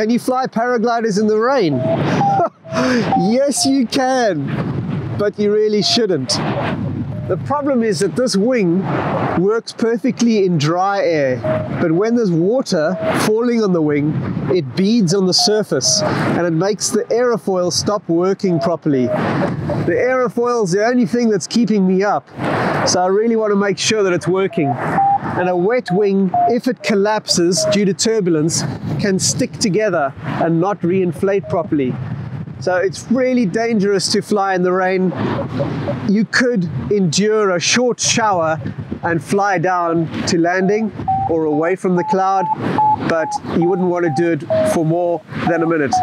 Can you fly paragliders in the rain? yes, you can, but you really shouldn't. The problem is that this wing works perfectly in dry air, but when there's water falling on the wing, it beads on the surface and it makes the aerofoil stop working properly. The aerofoil is the only thing that's keeping me up, so I really want to make sure that it's working. And a wet wing, if it collapses due to turbulence, can stick together and not reinflate properly. So it's really dangerous to fly in the rain. You could endure a short shower and fly down to landing or away from the cloud, but you wouldn't want to do it for more than a minute.